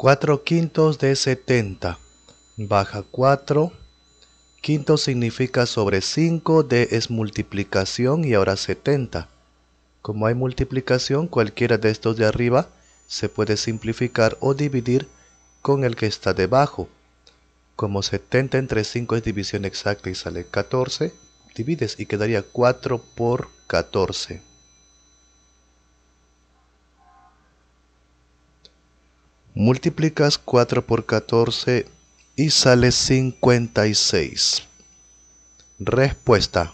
4 quintos de 70. Baja 4. Quinto significa sobre 5 de es multiplicación y ahora 70. Como hay multiplicación, cualquiera de estos de arriba se puede simplificar o dividir con el que está debajo. Como 70 entre 5 es división exacta y sale 14, divides y quedaría 4 por 14. Multiplicas 4 por 14 y sale 56. Respuesta.